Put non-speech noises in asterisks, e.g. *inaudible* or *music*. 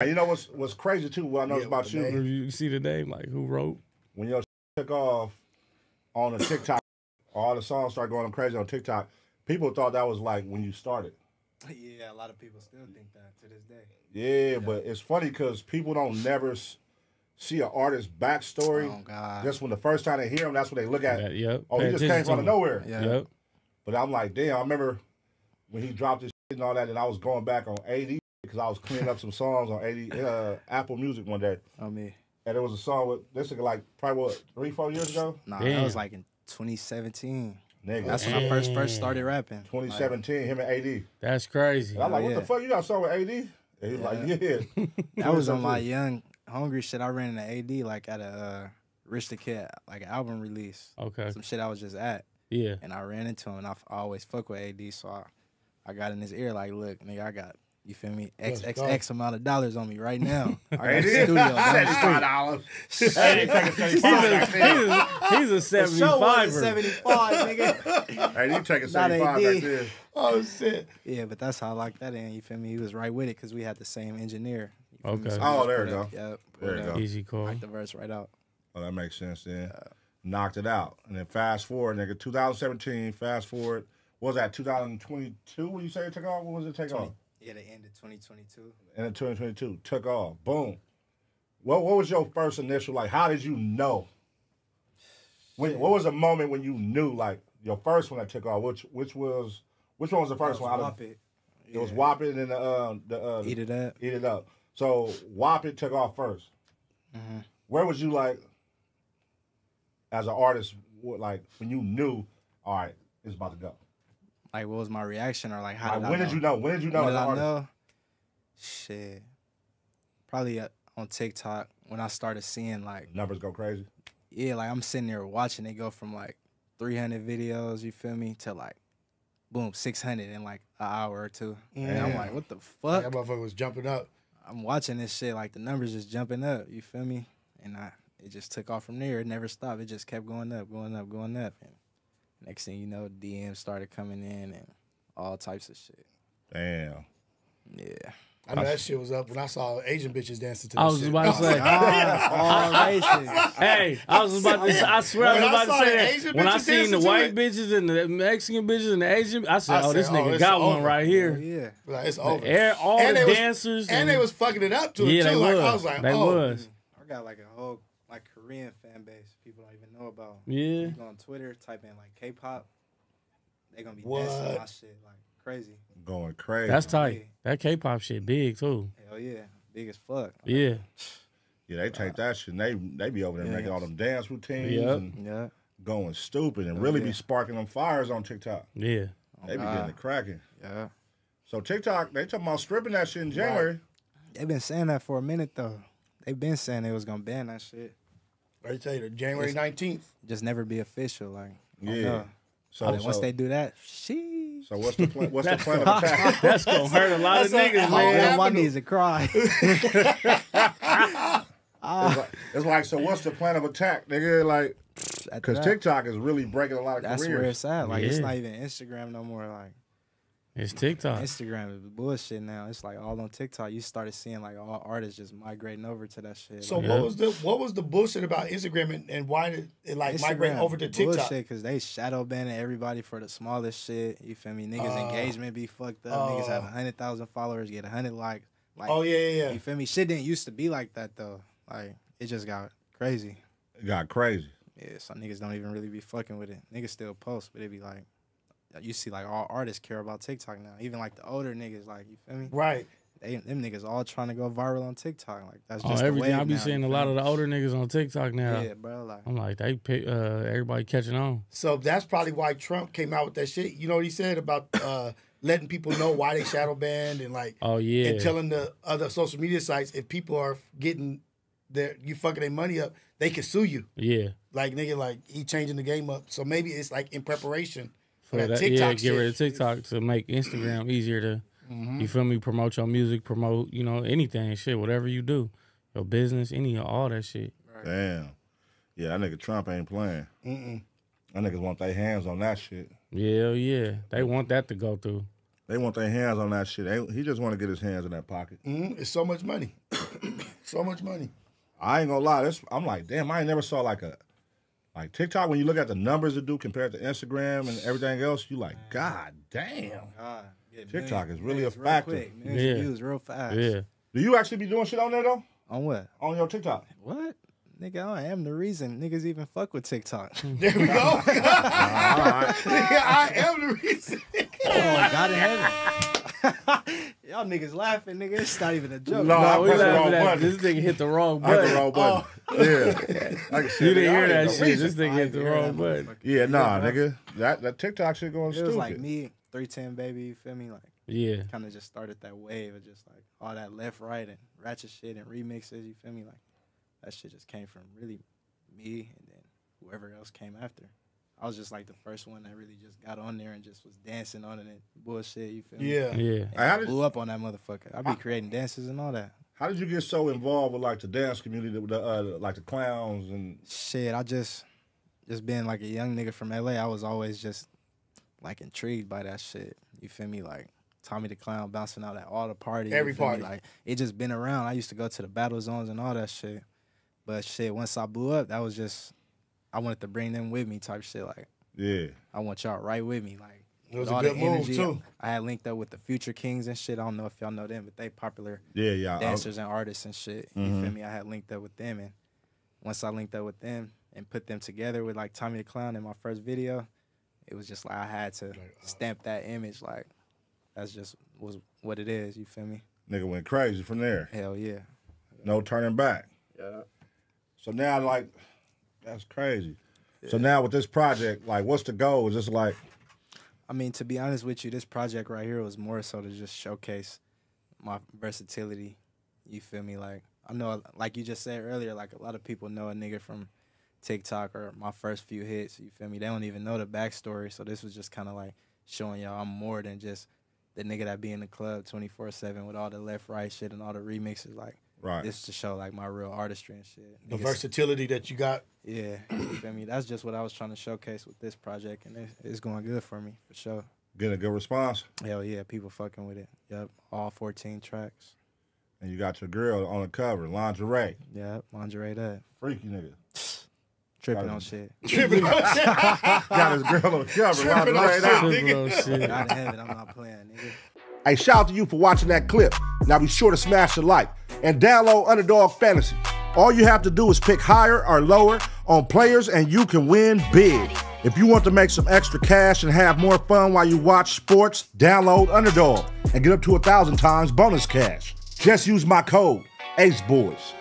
And you know what's what's crazy too? What I know Yeah, about you the You see the name, like who wrote? when your took off on the TikTok, all the songs started going crazy on TikTok. People thought that was like when you started. Yeah, a lot of people still think that to this day. Yeah, but it's funny because people don't never see an artist's backstory. Oh God. Just when the first time they hear him, that's when they look at. That, yep. Oh, he just came from to him. nowhere. Yeah. Yep. But I'm like, damn. I remember when he dropped his shit and all that, and I was going back on AD because I was cleaning up some songs on AD uh, Apple Music one day, on me. and there was a song with this nigga like probably what three, four years ago. Nah, Damn. that was like in 2017. Nigga, That's when I first first started rapping. 2017. Him and AD. That's crazy. And I'm like, what yeah. the fuck? You got a song with AD? And he's like, yeah. *laughs* That was on my young hungry shit. I ran into AD like at a uh, Rich the Kid like an album release. Okay. Some shit I was just at, Yeah. and I ran into him. and I, f- I always fuck with AD, so I, I got in his ear like, look, nigga, I got. You feel me? X Let's X go. X amount of dollars on me right now. *laughs* I got a AD? studio *laughs* down the street. dollars. *laughs* He's a, he's a, he's a The show was 75er. 75, nigga. Hey, you taking Not 75 AD. back there. Oh shit. Yeah, but that's how I like that in. You feel me? He was right with it because we had the same engineer. You feel me? Okay. Oh, we Oh, there put you up- go. Yep. There put you go. Easy call. Knocked the verse right out. Oh, that makes sense then. Knocked it out. And then fast forward, nigga, 2017, fast forward. What was that, 2022 when you say it took off? When was it take off? Yeah, the end of 2022. And then 2022, took off. Boom. What what was your first initial, like, how did you know? When, what was the moment when you knew, like, your first one that took off? Which which was, which one was the first one? out of- Whop it. It was Yeah. Whop It and the, uh, the, uh, Eat it up. Eat It Up. So Whop It took off 1st Mhm. Where was you like, as an artist, what, like when you knew, all right, it's about to go? Like, what was my reaction, or like, how Like, did I when know? did you know? When did you know When did an I artist? know? Shit. Probably uh, on TikTok when I started seeing like, Numbers go crazy. yeah, like I'm sitting there watching it go from like 300 videos, you feel me, to like, boom, 600 in like an hour or two. Yeah. And I'm like, what the fuck? That motherfucker was jumping up. I'm watching this shit, like the numbers just jumping up. You feel me? And I, it just took off from there. It never stopped. It just kept going up, going up, going up. And next thing you know, DMs started coming in and all types of shit. Damn. Yeah. I know that shit was up when I saw Asian bitches dancing to I was shit. about to *laughs* say. all races. Hey, I was about to. Say, I swear When I I was about saw to say that. When I seen the white it. bitches and the Mexican bitches and the Asian, I said, I "Oh, this oh, nigga it's got one right here." yeah. Like, it's over. Air, all And the they was- dancers and they was fucking it up to it yeah, too. they like was. I was like, they oh, was. I got like a whole like Korean fan base people don't even know about. Yeah. You go on Twitter, type in like K-pop, they gonna be dancing my shit like crazy. Going crazy. That's tight. That K-pop shit big too. Hell yeah, big as fuck. Yeah. yeah, they take that shit and they they be over there Yeah. making all them dance routines Yep. and Yeah. going stupid and Oh, really yeah. be sparking them fires on TikTok. Yeah. Oh, they be God. getting it cracking. Yeah. So TikTok, they talking about stripping that shit in January. They've been saying that for a minute though. They've been saying they was gonna ban that shit. I tell you, January nineteenth. Just never be official. Like, I don't Yeah. know. So, once so, they do that, she. so what's the plan? What's the plan of attack? That's gonna hurt a lot of a niggas, man. on my Avenue. knees and cry. *laughs* It's like, it's like, so what's the plan of attack, nigga? Like, because TikTok is really breaking a lot of That's careers. where it's at. Like, it's not even Instagram no more. Like, It's TikTok. Instagram is bullshit now. It's like all on TikTok. You started seeing like all artists just migrating over to that shit. So like, what Yeah. was the what was the bullshit about Instagram and, and why did it like migrate over to TikTok? Bullshit, cause they shadow banning everybody for the smallest shit. You feel me? Niggas Uh, engagement be fucked up. Niggas have uh. hundred thousand followers, get a hundred likes. Like, Oh yeah, yeah, yeah. you feel me? Shit didn't used to be like that though. Like, it just got crazy. It got crazy. Yeah, some niggas don't even really be fucking with it. Niggas still post, but it be like, you see, like all artists care about TikTok now. Even like the older niggas, like you feel me? Right. They them niggas all trying to go viral on TikTok. Like that's Oh, just the everything. I be now, seeing a lot of the older niggas on TikTok now. Yeah, bro. Like, I'm like, they pick, uh, everybody catching on. So that's probably why Trump came out with that shit. You know what he said about uh, letting people know why they shadow banned and like Oh yeah. and telling the other social media sites if people are getting their you fucking their money up, they can sue you. yeah. Like nigga, like he changing the game up. So maybe it's like in preparation for For that, that, TikTok yeah, shit. get rid of TikTok to make Instagram easier to, Mm-hmm. you feel me, promote your music, promote, you know, anything, shit, whatever you do, your business, any, of all that shit. Damn. Yeah, that nigga Trump ain't playing. Mm-mm. That niggas want their hands on that shit. Yeah, yeah, they want that to go through. They want their hands on that shit. They- He just want to get his hands in that pocket. Mhm, It's so much money. *coughs* so much money. I ain't gonna lie. This I'm like, damn. I ain't never saw like a like TikTok. When you look at the numbers it do compared to Instagram and everything else, you like, god damn. God, yeah, TikTok millions- is really millions a real factor. quick, millions Yeah. of views real fast. Yeah. Do you actually be doing shit on there though? On what? On your TikTok? What? Nigga, I am the reason niggas even fuck with TikTok. *laughs* There we go. *laughs* *laughs* I am the reason. oh, God in heaven. Y'all niggas laughing, nigga. It's not even a joke. No, I No, we pressed the laughing wrong at button. this nigga hit the wrong I hit button. the wrong button. Oh. *laughs* Yeah. I can see You didn't hear that no shit. reason. This nigga hit the wrong button. Yeah, nah, nigga. That that TikTok shit going It stupid. was like me, 310 baby, you feel me? Like Yeah. kind of just started that wave of just like all that left, right, and ratchet shit and remixes. You feel me? Like that shit just came from really me, and then whoever else came after. I was just like the first one that really just got on there and just was dancing on it and bullshit. You feel me? Yeah. Yeah. And How I did- blew up on that motherfucker. I be creating dances and all that. How did you get so involved with like the dance community, with the uh, like the clowns and Shit, I just just being like a young nigga from LA, I was always just like intrigued by that shit. You feel me? Like Tommy the Clown bouncing out at all the parties. you Every feel me? party. Like it just been around. I used to go to the battle zones and all that shit. But shit, once I blew up, that was just I wanted to bring them with me type shit. Like yeah? I want y'all right with me. Like It was a good the move too. I had linked up with the Future Kings and shit. I don't know if y'all know them, but they popular Yeah, yeah. I- dancers and artists and shit. You Mhm. feel me? I had linked up with them, and once I linked up with them and put them together with like Tommy the Clown in my first video, it was just like I had to stamp that image. Like that's just was what it is. You feel me? nigga went crazy from there. Hell yeah. No turning back. Yeah. So now, like, that's crazy. So now with this project, like, what's the goal? Is this like, I mean, to be honest with you, this project right here was more so to just showcase my versatility. You feel me? Like I know, like you just said earlier, like a lot of people know a nigga from TikTok or my first few hits. You feel me? They don't even know the backstory. So this was just kind of like showing y'all I'm more than just the nigga that be in the club 24 seven with all the left right shit and all the remixes. Like right? this to show like my real artistry and shit. The Niggas- versatility that you got. yeah, you feel me? That's just what I was trying to showcase with this project, and it, it's going good for me for sure. Getting a good response. Hell yeah, people fucking with it. Yep, all 14 tracks. And you got your girl on the cover, lingerie. Yep, lingerie that. Freaky nigga. *sighs* Tripping Got on it. shit. *laughs* Tripping on shit. *laughs* Got his girl on the cover, Tripping on lingerie now. shit. Triple *laughs* shit. God in heaven, I'm not playing, nigga. Hey, shout out to you for watching that clip. Now be sure to smash the like and download Underdog Fantasy. All you have to do is pick higher or lower on players and you can win big. If you want to make some extra cash and have more fun while you watch sports, download Underdog and get up to a thousand times bonus cash. Just use my code ACEBOYZ.